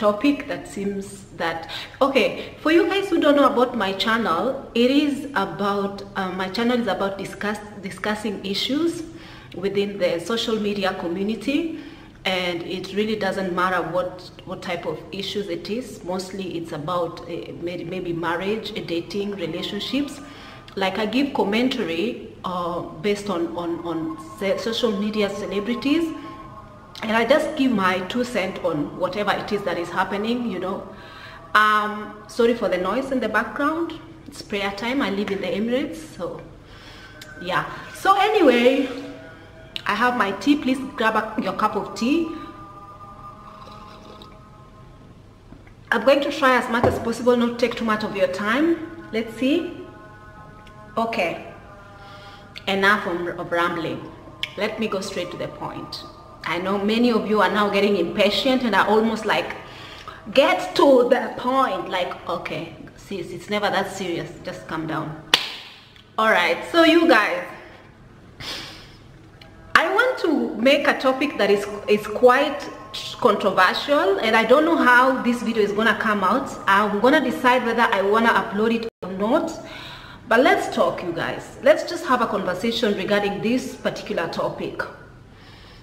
topic that seems that okay for you guys who don't know about my channel it is about uh, my channel is about discuss discussing issues within the social media community and it really doesn't matter what what type of issues it is. Mostly it's about uh, maybe marriage dating relationships. Like i give commentary uh, based on on on social media celebrities and I just give my two cents on whatever it is that is happening, you know. Um, sorry for the noise in the background. It's prayer time. I live in the Emirates, so yeah. So anyway, I have my tea. Please grab a, your cup of tea. I'm going to try as much as possible not take too much of your time. Let's see. Okay. Enough of rambling. Let me go straight to the point. I know many of you are now getting impatient and are almost like, get to the point. Like, okay, sis, it's never that serious. Just calm down. All right, so you guys, I want to make a topic that is, is quite controversial and I don't know how this video is gonna come out. I'm gonna decide whether I wanna upload it or not. But let's talk, you guys. Let's just have a conversation regarding this particular topic.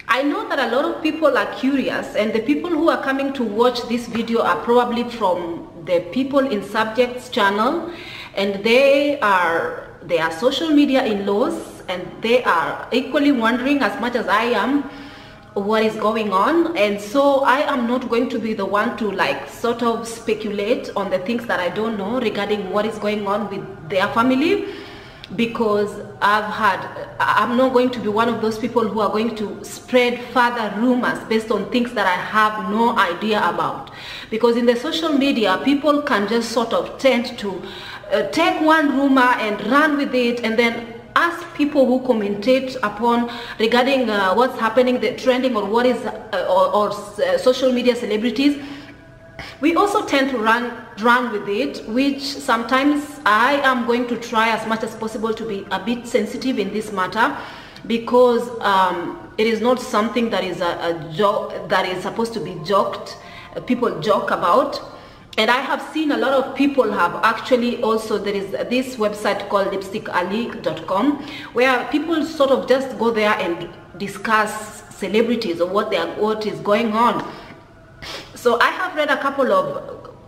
I know that a lot of people are curious and the people who are coming to watch this video are probably from the people in subjects channel and they are they are social media in-laws and they are equally wondering as much as I am what is going on. And so I am not going to be the one to like sort of speculate on the things that I don't know regarding what is going on with their family because I've had, I'm not going to be one of those people who are going to spread further rumors based on things that I have no idea about. Because in the social media, people can just sort of tend to uh, take one rumor and run with it and then ask people who commentate upon regarding uh, what's happening, the trending or what is, uh, or, or uh, social media celebrities we also tend to run run with it which sometimes i am going to try as much as possible to be a bit sensitive in this matter because um, it is not something that is a, a joke that is supposed to be joked uh, people joke about. And I have seen a lot of people have actually also there is this website called lipstickalley.com where people sort of just go there and discuss celebrities or what they are what is going on so I have read a couple of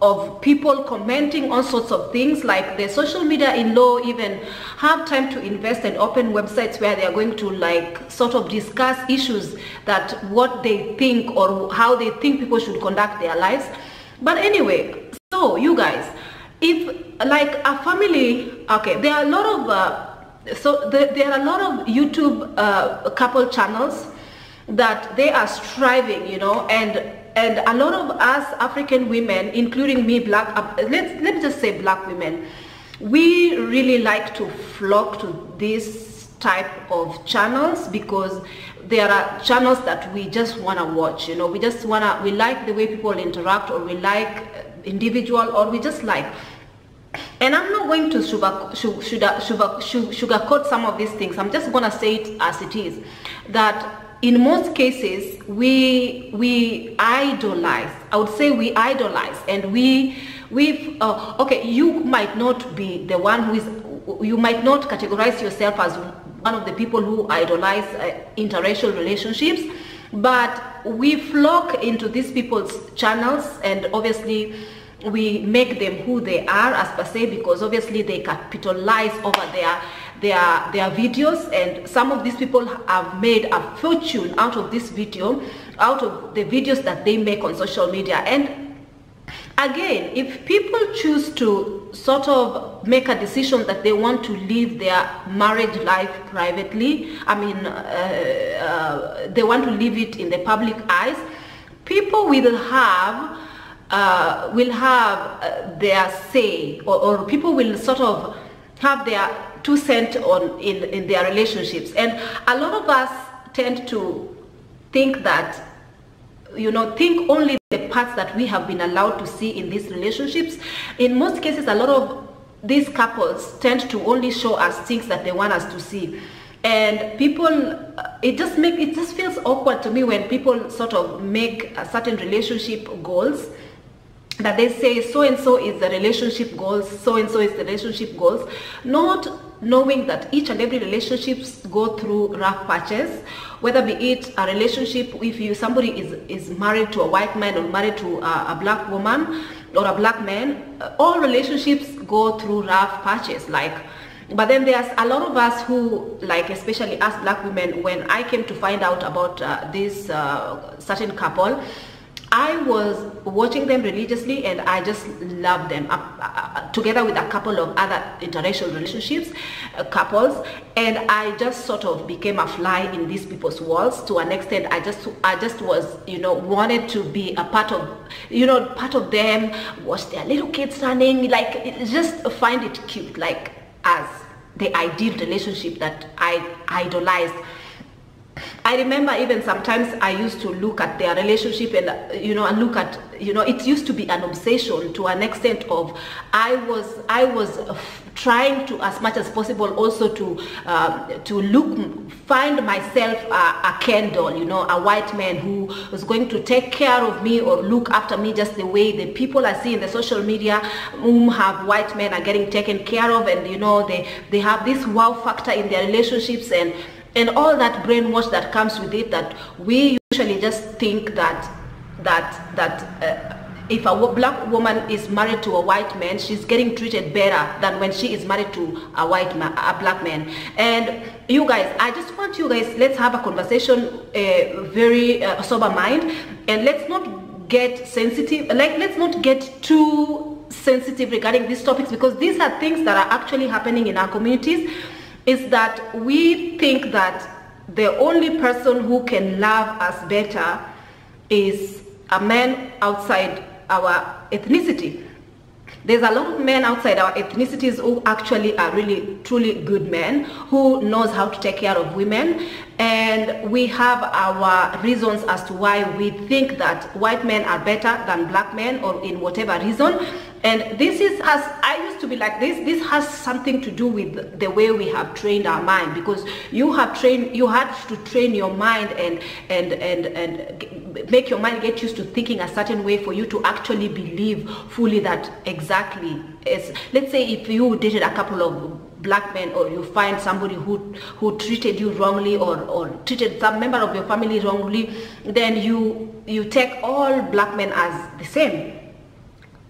of people commenting on sorts of things like the social media in law even have time to invest and open websites where they are going to like sort of discuss issues that what they think or how they think people should conduct their lives. But anyway so you guys if like a family okay there are a lot of uh, so the, there are a lot of youtube uh, couple channels that they are striving you know and and a lot of us African women, including me, black, uh, let's, let me just say black women, we really like to flock to this type of channels because there are channels that we just want to watch you know. We just want to we like the way people interact or we like uh, individual or we just like. And i'm not going to sugar, sugar, sugar, sugar, sugarcoat some of these things. I'm just gonna say it as it is that in most cases we we idolize i would say we idolize and we we uh, okay you might not be the one who is you might not categorize yourself as one of the people who idolize uh, interracial relationships but we flock into these people's channels and obviously we make them who they are as per se because obviously they capitalize over their their their videos and some of these people have made a fortune out of this video out of the videos that they make on social media. And again if people choose to sort of make a decision that they want to live their marriage life privately i mean uh, uh, they want to live it in the public eyes people will have uh, will have uh, their say or, or people will sort of have their two cent on in, in their relationships. And a lot of us tend to think that, you know, think only the parts that we have been allowed to see in these relationships. In most cases, a lot of these couples tend to only show us things that they want us to see. and people uh, it just make it just feels awkward to me when people sort of make a certain relationship goals that they say so and so is the relationship goals so and so is the relationship goals not knowing that each and every relationships go through rough patches whether be it a relationship if you somebody is is married to a white man or married to a, a black woman or a black man all relationships go through rough patches like but then there's a lot of us who like especially us black women when i came to find out about uh, this uh, certain couple I was watching them religiously and I just loved them uh, uh, together with a couple of other interracial relationships, uh, couples, and I just sort of became a fly in these people's walls to an extent. I just, I just was, you know, wanted to be a part of, you know, part of them, watch their little kids running, like just find it cute, like as the ideal relationship that I idolized I remember even sometimes I used to look at their relationship and you know and look at you know it used to be an obsession to an extent of I was I was trying to as much as possible also to um, to look find myself a, a you know a white man who was going to take care of me or look after me just the way the people I see in the social media whom have white men are getting taken care of and you know they they have this wow factor in their relationships and and all that brainwash that comes with it that we usually just think that that that uh, if a black woman is married to a white man she's getting treated better than when she is married to a white man a black man. And you guys i just want you guys let's have a conversation a uh, very uh, sober mind. And let's not get sensitive like let's not get too sensitive regarding these topics because these are things that are actually happening in our communities is that we think that the only person who can love us better is a man outside our ethnicity. There's a lot of men outside our ethnicities who actually are really truly good men who knows how to take care of women and we have our reasons as to why we think that white men are better than black men or in whatever reason. And this is has i used to be like this this has something to do with the way we have trained our mind. Because you have trained you had to train your mind and and and and make your mind get used to thinking a certain way for you to actually believe fully that exactly. As let's say if you dated a couple of black men or you find somebody who who treated you wrongly or or treated some member of your family wrongly then you you take all black men as the same.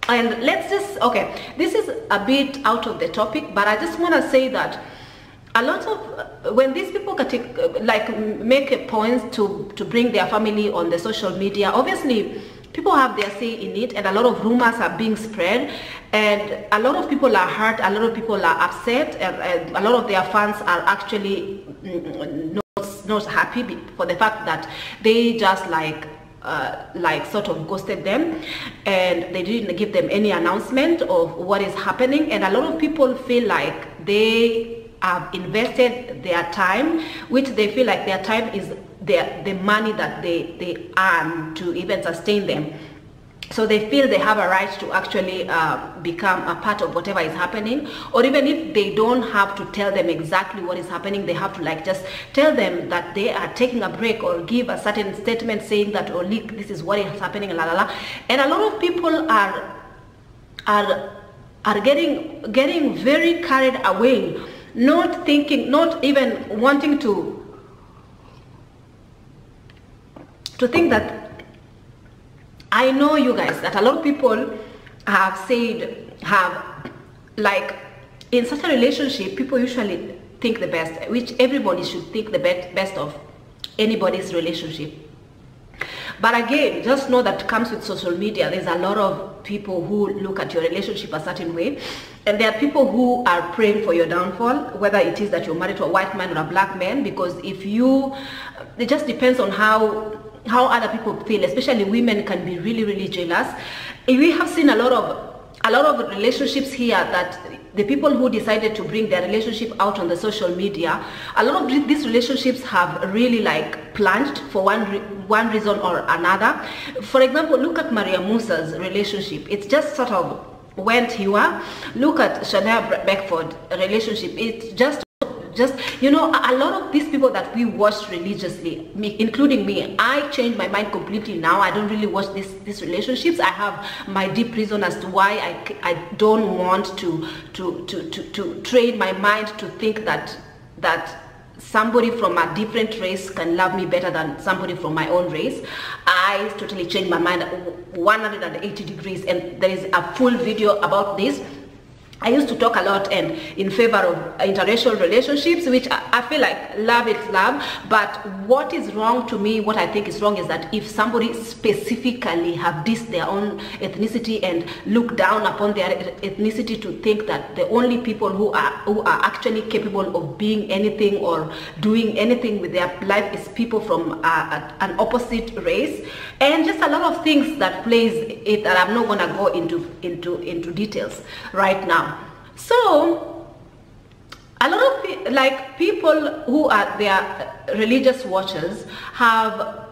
And let's just okay this is a bit out of the topic but i just want to say that a lot of when these people like make a point to to bring their family on the social media obviously people have their say in it and a lot of rumors are being spread. And a lot of people are hurt a lot of people are upset and, a lot of their fans are actually not, not happy for the fact that they just like uh, like sort of ghosted them and they didn't give them any announcement of what is happening. And a lot of people feel like they have invested their time which they feel like their time is their the money that they they earn to even sustain them. So they feel they have a right to actually uh, become a part of whatever is happening. Or even if they don't have to tell them exactly what is happening they have to like just tell them that they are taking a break or give a certain statement saying that oh look this is what is happening la la la. And a lot of people are are are getting getting very carried away not thinking not even wanting to to think that I know you guys that a lot of people have said, have like in such a relationship, people usually think the best, which everybody should think the best best of anybody's relationship. But again, just know that comes with social media. There's a lot of people who look at your relationship a certain way. And there are people who are praying for your downfall, whether it is that you're married to a white man or a black man, because if you, it just depends on how how other people feel, especially women can be really, really jealous. Eh, we have seen a lot of a lot of relationships here that the people who decided to bring their relationship out on the social media, a lot of these relationships have really like plunged for one re one reason or another. For example, look at Maria Musa's relationship. It's just sort of went here. Look at Chanel Beckford relationship. It just just you know a, lot of these people that we watch religiously me, including me i changed my mind completely. Now i don't really watch this these relationships. I have my deep reason as to why i i don't want to to to to, to train my mind to think that that somebody from a different race can love me better than somebody from my own race. I totally changed my mind 180 degrees and there is a full video about this I used to talk a lot and in favor of interracial relationships, which I, feel like love is love. But what is wrong to me, what I think is wrong is that if somebody specifically have this their own ethnicity and look down upon their ethnicity to think that the only people who are who are actually capable of being anything or doing anything with their life is people from uh, uh, an opposite race, and just a lot of things that plays it that I'm not gonna go into into into details right now. So a lot of like people who are their religious watchers have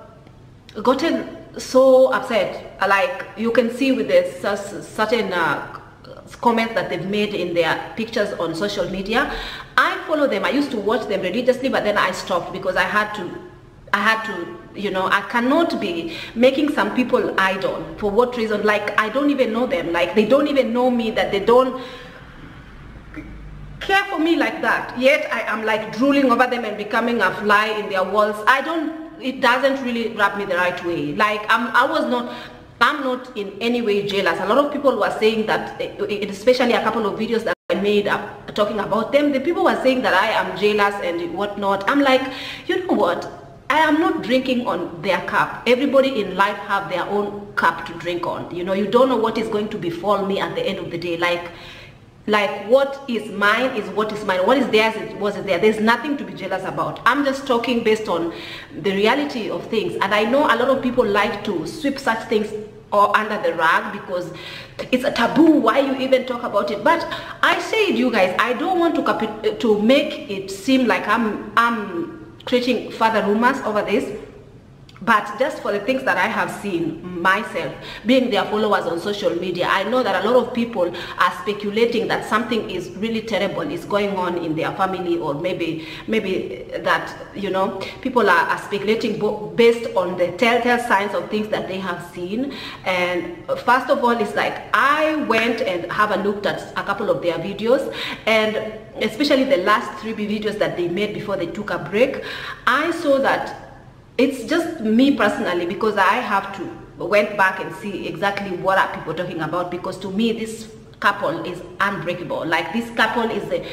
gotten so upset like you can see with this certain uh, comments that they've made in their pictures on social media. I follow them. I used to watch them religiously but then i stopped because i had to i had to you know i cannot be making some people idol for what reason? Like i don't even know them. Like they don't even know me that they don't care for me like that yet i am like drooling over them and becoming a fly in their walls i don't it doesn't really rub me the right way like i'm i was not i'm not in any way jealous a lot of people were saying that eh, eh, especially a couple of videos that I made up talking about them the people were saying that I am jealous and whatnot I'm like you know what I am not drinking on their cup. Everybody in life have their own cup to drink on. You know, you don't know what is going to befall me at the end of the day. Like, like what is mine is what is mine. What is theirs it was there there's nothing to be jealous about. I'm just talking based on the reality of things. And i know a lot of people like to sweep such things or under the rug because it's a taboo why you even talk about it. But i said you guys i don't want to to make it seem like i'm i'm creating further rumors over this but just for the things that I have seen myself, being their followers on social media, I know that a lot of people are speculating that something is really terrible is going on in their family or maybe maybe that, you know, people are, are speculating based on the telltale signs of things that they have seen. And first of all, it's like I went and have a looked at a couple of their videos and especially the last three videos that they made before they took a break, I saw that it's just me personally because I have to went back and see exactly what are people talking about because to me this couple is unbreakable. Like this couple is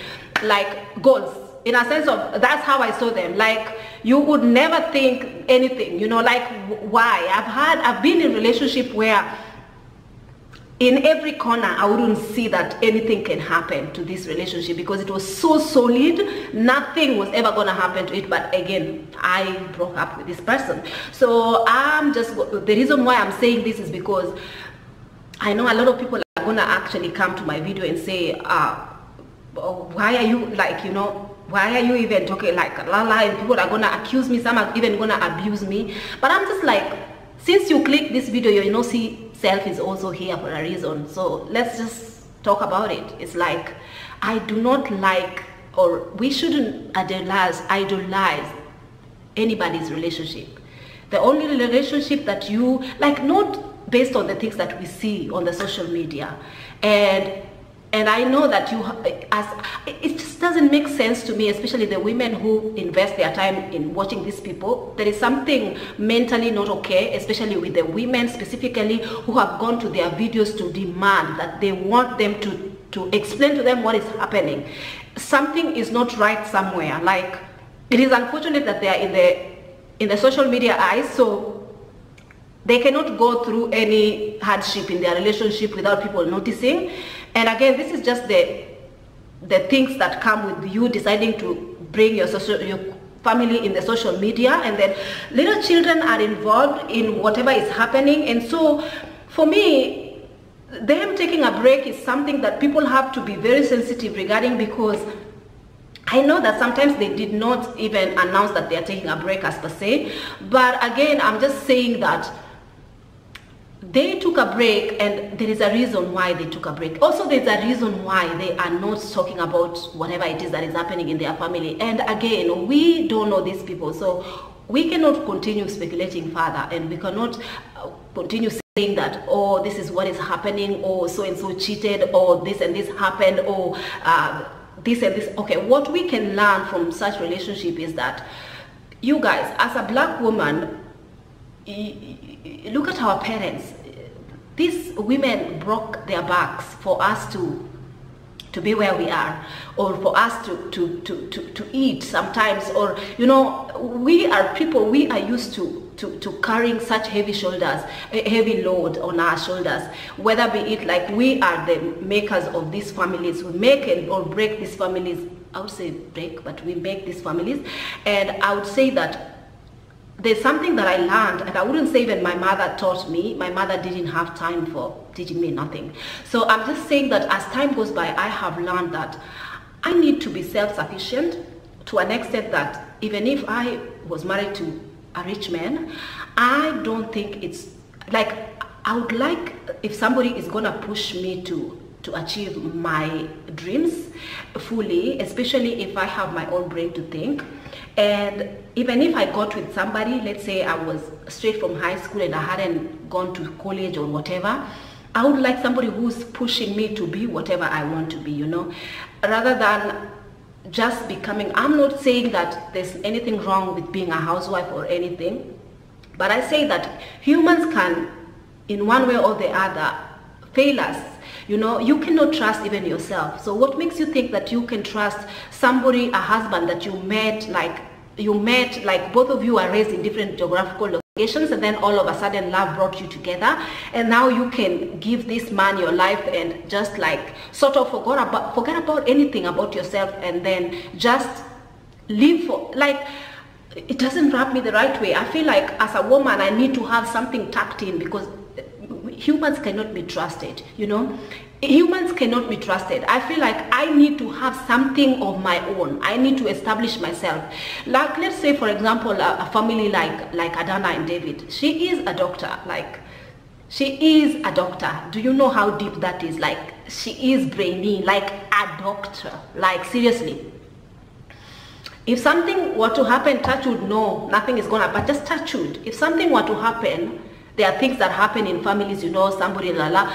like goals in a sense of that's how I saw them. Like you would never think anything you know like why? I've had I've been in relationship where in every corner i wouldn't see that anything can happen to this relationship because it was so solid. Nothing was ever going to happen to it. But again i broke up with this person. So i'm just the reason why i'm saying this is because i know a lot of people are going to actually come to my video and say uh, why are you like you know why are you even talking like la la? And people are gonna accuse me. Some are even gonna abuse me. But i'm just like since you click this video you know see self is also here for a reason. So let's just talk about it. It's like i do not like or we shouldn't idolize idolize anybody's relationship. The only relationship that you like not based on the things that we see on the social media. And and I know that you as doesn't make sense to me especially the women who invest their time in watching these people. There is something mentally not okay especially with the women specifically who have gone to their videos to demand that they want them to to explain to them what is happening. Something is not right somewhere. Like it is unfortunate that they are in the in the social media eyes so they cannot go through any hardship in their relationship without people noticing. And again, this is just the the things that come with you deciding to bring your social your family in the social media and then little children are involved in whatever is happening. And so for me them taking a break is something that people have to be very sensitive regarding because I know that sometimes they did not even announce that they are taking a break as per se. But again I'm just saying that they took a break and there is a reason why they took a break. Also there's a reason why they are not talking about whatever it is that is happening in their family. And again we don't know these people so we cannot continue speculating further and we cannot uh, continue saying that oh this is what is happening or so and so cheated or this and this happened or uh, this and this. Okay what we can learn from such relationship is that you guys as a black woman look at our parents these women broke their backs for us to to be where we are or for us to, to, to, to, to eat sometimes or you know we are people we are used to, to, to carrying such heavy shoulders a heavy load on our shoulders. Whether be it like we are the makers of these families we make or break these families I would say break but we make these families. And I would say that there's something that I learned, and I wouldn't say even my mother taught me. My mother didn't have time for teaching me nothing. So I'm just saying that as time goes by, I have learned that I need to be self-sufficient to an extent that even if I was married to a rich man, I don't think it's like I would like if somebody is gonna push me to to achieve my dreams fully, especially if I have my own brain to think and even if I got with somebody, let's say I was straight from high school and I hadn't gone to college or whatever, I would like somebody who's pushing me to be whatever I want to be, you know, rather than just becoming, I'm not saying that there's anything wrong with being a housewife or anything, but I say that humans can, in one way or the other, fail us you know you cannot trust even yourself. So what makes you think that you can trust somebody a husband that you met like you met like both of you are raised in different geographical locations and then all of a sudden love brought you together and now you can give this man your life and just like sort of forget about forget about anything about yourself and then just live for like it doesn't wrap me the right way. I feel like as a woman i need to have something tucked in because humans cannot be trusted you know? Humans cannot be trusted. I feel like i need to have something of my own. I need to establish myself. Like let's say for example a, a family like like adana and david. She is a doctor like she is a doctor. Do you know how deep that is? Like she is brainy like a doctor. Like seriously. If something were to happen touch would no nothing is gonna but just touch wood if something were to happen there are things that happen in families, you know, somebody, la la.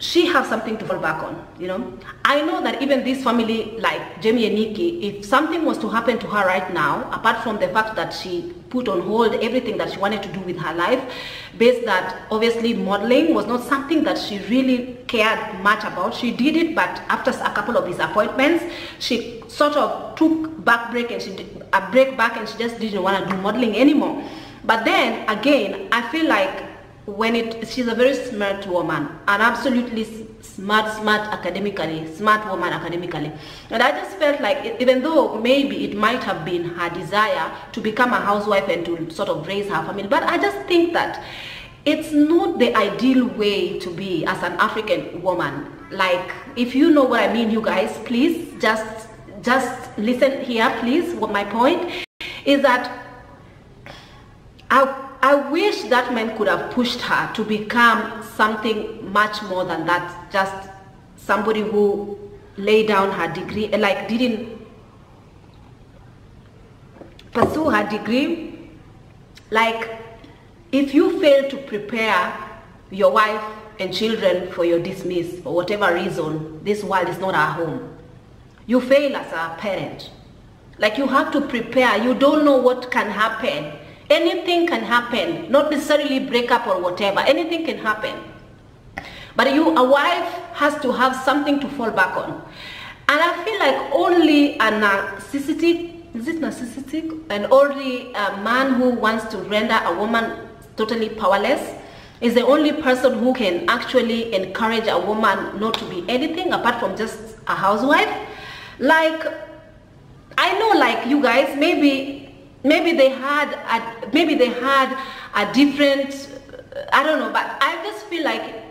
She has something to fall back on, you know. I know that even this family, like Jamie and Nikki, if something was to happen to her right now, apart from the fact that she put on hold everything that she wanted to do with her life, based that obviously modeling was not something that she really cared much about. She did it, but after a couple of disappointments, she sort of took back break and she did a break back and she just didn't want to do modeling anymore. But then again, I feel like when it, she's a very smart woman, an absolutely smart, smart academically, smart woman academically. And I just felt like even though maybe it might have been her desire to become a housewife and to sort of raise her family, but I just think that it's not the ideal way to be as an African woman. Like, if you know what I mean, you guys, please just, just listen here, please. What my point is that I, I wish that man could have pushed her to become something much more than that. Just somebody who laid down her degree, eh, like didn't pursue her degree. Like if you fail to prepare your wife and children for your dismiss for whatever reason, this world is not our home. You fail as a parent. Like you have to prepare. You don't know what can happen Anything can happen, not necessarily breakup or whatever. Anything can happen. But you, a wife has to have something to fall back on. And I feel like only a narcissistic, is it narcissistic? And only a man who wants to render a woman totally powerless is the only person who can actually encourage a woman not to be anything apart from just a housewife. Like, I know like you guys, maybe maybe they had a, maybe they had a different I don't know but I just feel like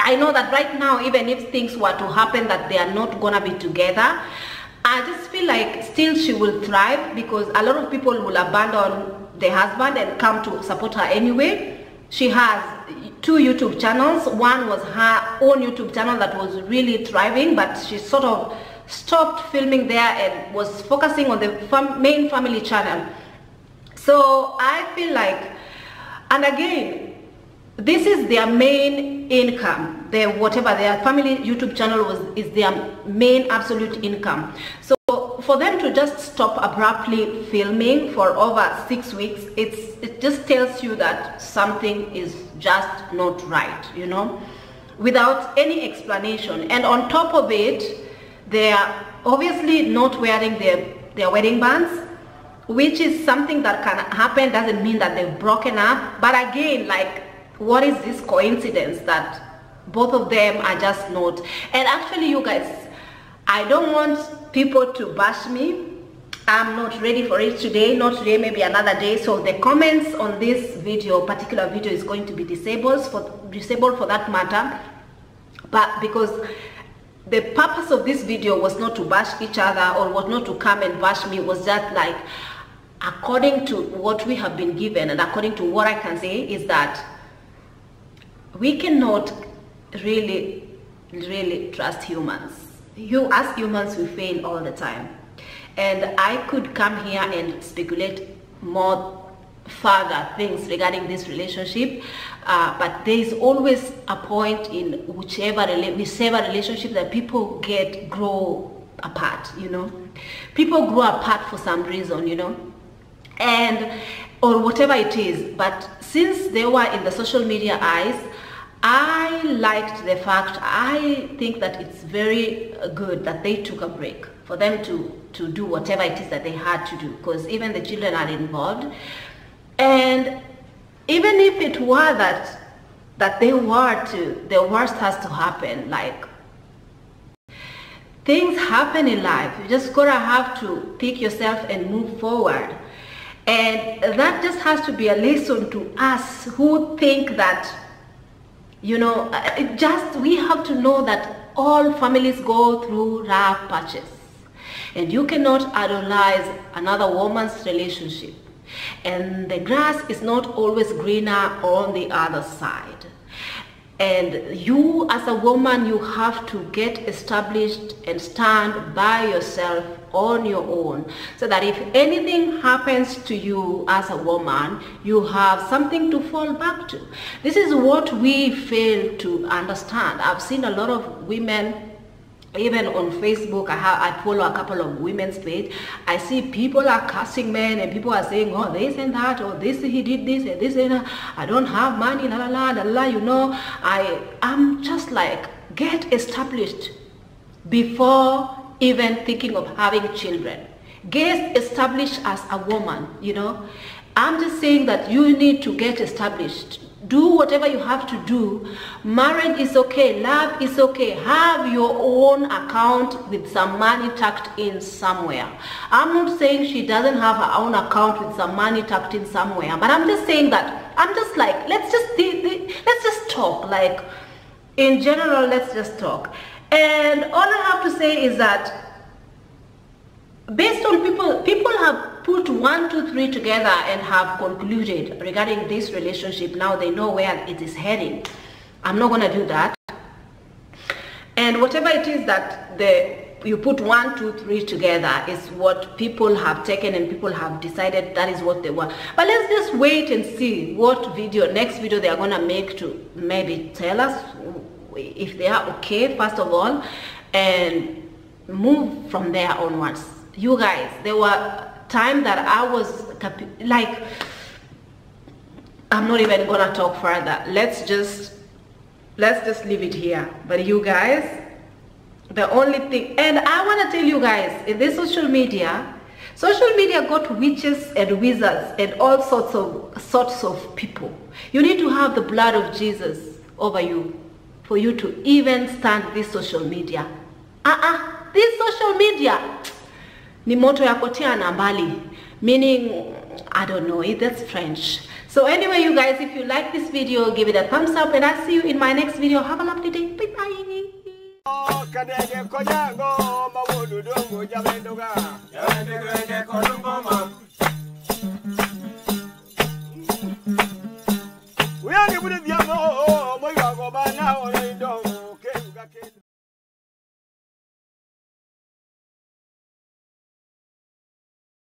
I know that right now even if things were to happen that they are not gonna be together I just feel like still she will thrive because a lot of people will abandon the husband and come to support her anyway she has two YouTube channels. One was her own YouTube channel that was really thriving, but she sort of stopped filming there and was focusing on the fam main family channel. So I feel like, and again, this is their main income. Their whatever their family YouTube channel was is their main absolute income. So for them to just stop abruptly filming for over six weeks, it's it just tells you that something is just not right, you know, without any explanation. And on top of it, they are obviously not wearing their their wedding bands which is something that can happen. Doesn't mean that they've broken up. But again like what is this coincidence that both of them are just not? And actually you guys i don't want people to bash me. I'm not ready for it today not today maybe another day. So the comments on this video particular video is going to be disabled for disabled for that matter. But because the purpose of this video was not to bash each other or was not to come and bash me. Was just like according to what we have been given and according to what I can say is that we cannot really really trust humans. You as humans we fail all the time. And I could come here and speculate more further things regarding this relationship uh, but there is always a point in whichever whichever relationship that people get grow apart you know? People grow apart for some reason you know? And or whatever it is but since they were in the social media eyes I liked the fact I think that it's very good that they took a break for them to to do whatever it is that they had to do because even the children are involved and even if it were that that they were to the worst has to happen like things happen in life. You just gotta have to pick yourself and move forward. And that just has to be a lesson to us who think that you know uh, it just we have to know that all families go through rough patches. And you cannot idolize another woman's relationship and the grass is not always greener on the other side. And you as a woman you have to get established and stand by yourself on your own. So that if anything happens to you as a woman you have something to fall back to. This is what we fail to understand. I've seen a lot of women even on Facebook, I, have, I follow a couple of women's page. I see people are cussing men and people are saying, oh, this and that, or this, he did this and this and that. I don't have money, la la la la la, you know. I, I'm just like, get established before even thinking of having children. Get established as a woman, you know. I'm just saying that you need to get established do whatever you have to do. Marriage is okay love is okay. Have your own account with some money tucked in somewhere. I'm not saying she doesn't have her own account with some money tucked in somewhere but i'm just saying that i'm just like let's just let's just talk. Like in general let's just talk. And all i have to say is that based on people people have put one two three together and have concluded regarding this relationship. Now they know where it is heading. I'm not going to do that. And whatever it is that the you put one two three together is what people have taken and people have decided that is what they want. But let's just wait and see what video next video they are going to make to maybe tell us if they are okay first of all and move from there onwards. You guys there were time that I was like I'm not even gonna talk further. Let's just let's just leave it here. But you guys the only thing and I want to tell you guys in this social media social media got witches and wizards and all sorts of sorts of people. You need to have the blood of Jesus over you for you to even stand this social media. Uh-uh. This social media ni moto yakotiana mbali meaning I don't know if that's French. So anyway you guys if you like this video give it a thumbs up and I'll see you in my next video. Have a lovely day. Bye bye We are the